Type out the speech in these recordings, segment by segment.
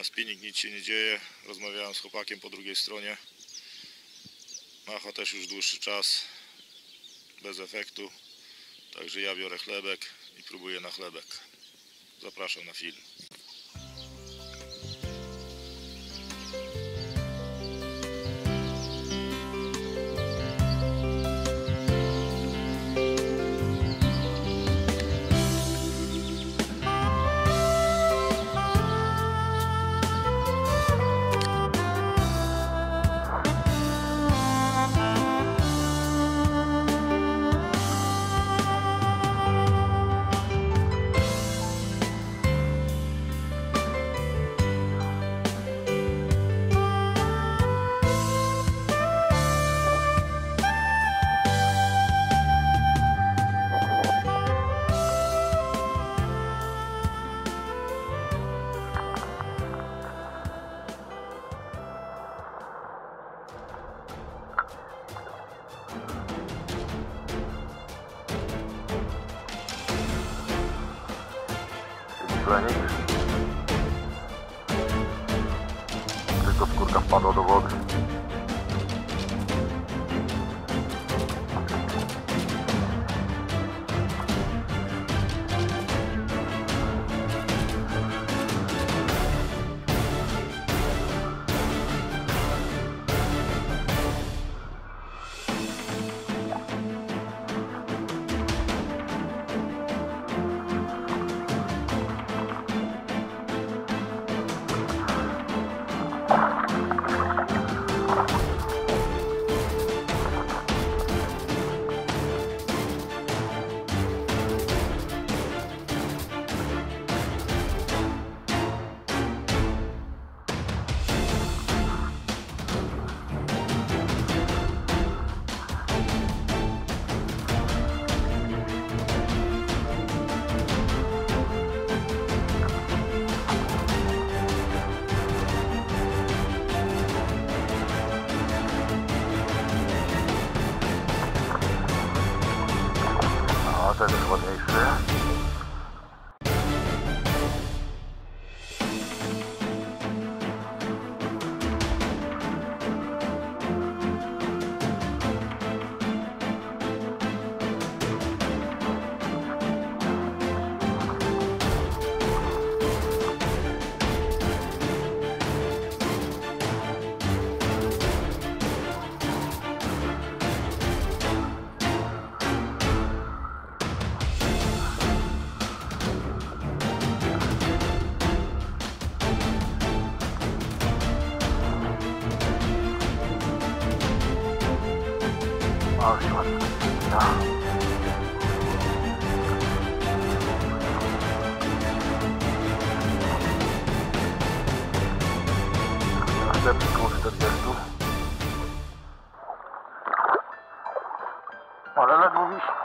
Na spinning nic się nie dzieje. Rozmawiałem z chłopakiem po drugiej stronie. Macha też już dłuższy czas. Bez efektu. Także ja biorę chlebek i próbuję na chlebek. Zapraszam na film. Plenik. Tylko skórka wpadła do wody. service was a fair Voilà la nourrice.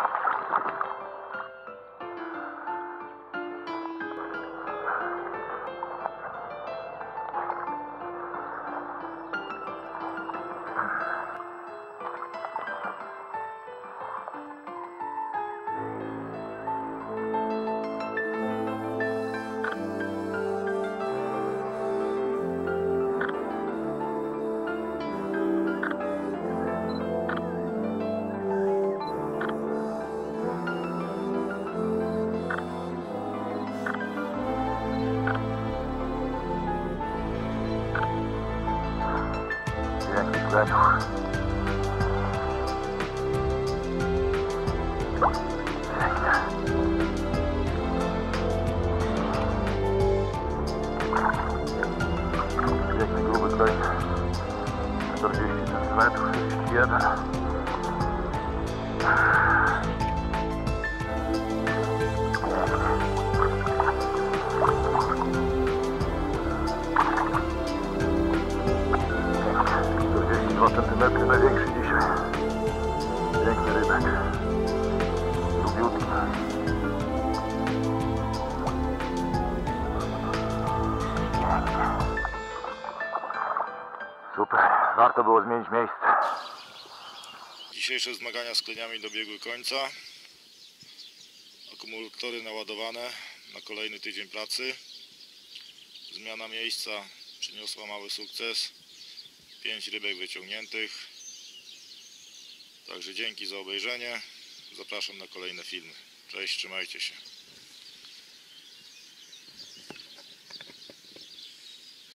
задух. Продолжение следует... Super. Warto było zmienić miejsce. Dzisiejsze zmagania z kleniami dobiegły końca. Akumulatory naładowane na kolejny tydzień pracy. Zmiana miejsca przyniosła mały sukces. 5 rybek wyciągniętych. Także dzięki za obejrzenie. Zapraszam na kolejne filmy. Cześć, trzymajcie się.